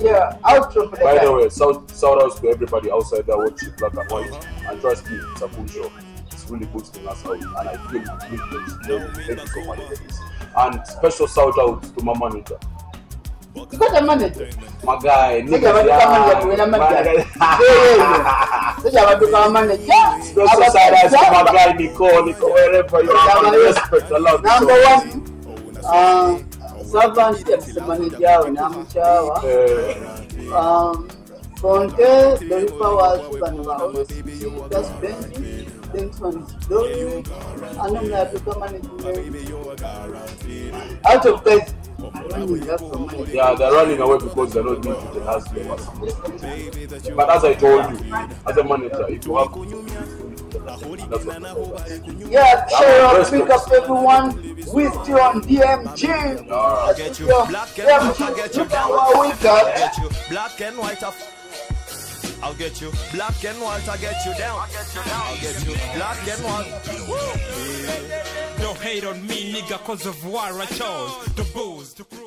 Yeah, out of the By the way, shout, shout outs to everybody outside there watching Black and White. And trust me, it's a cool show. It's really boosting us out. And I feel privileged. Thank you so much for this. And special shout out to my manager. You got a manager. My guy, Sija baduka manager kuwena manager. Sija baduka manager. Special shout out to my guy Nico, Nico, wherever you are. Respect, I love you Number one, uh, servant ya manager yawe namuchawa. Eh, Um, the powers bano ba OCC, that's Benji, thanks for Dory, and then I become management. Out of guys, I don't need that. Yeah, they're running away because they're not doing it as they were supposed to. But as I told you, as a manager, if you have that's what Yeah, share up, pick up everyone. We still on DMG. Alright. That's still DMG. Look at what we got. get you black and white up. I'll get you black and white, I'll get you down. I'll get you black and white. Don't hate on me, nigga, cause of war I chose. The booze, the crew.